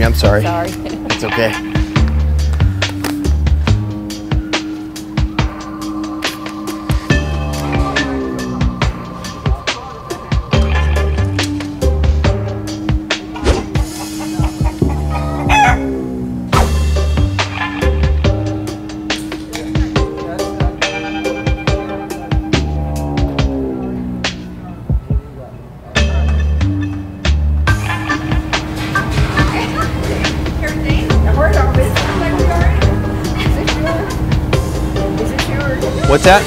me. I'm sorry. I'm sorry. it's okay. What's that?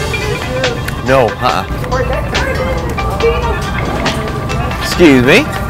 No, uh-uh. Excuse me?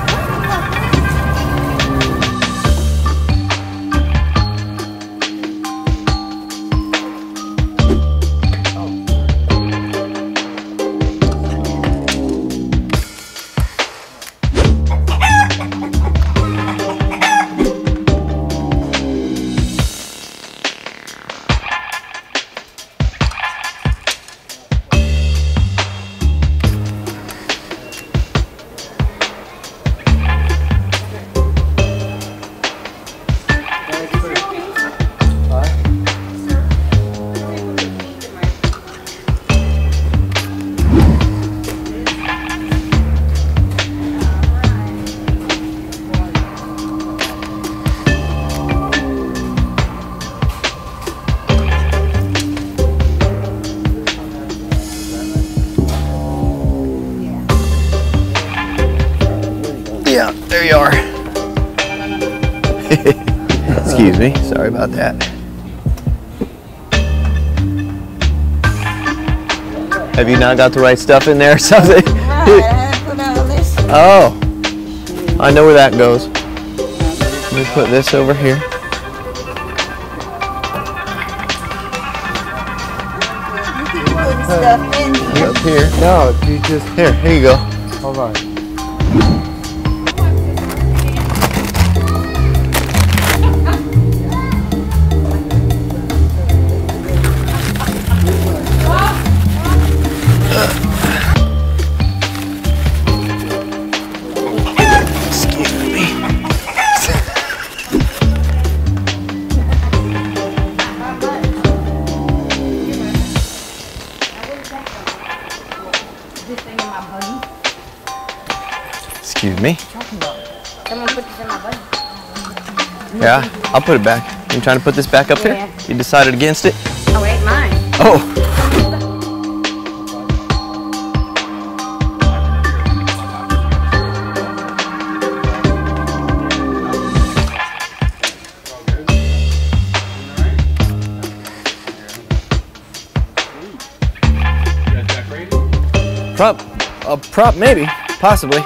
Yeah, there you are. Excuse me, sorry about that. Have you not got the right stuff in there or something? oh, I know where that goes. Let me put this over here. Stuff in here. Up here. No, you just Here, here you go. hold on. Excuse me. Someone put this in my buggy. Yeah, I'll put it back. You trying to put this back up here? You decided against it? Oh, it ain't mine. Oh. Prop, a prop maybe, possibly.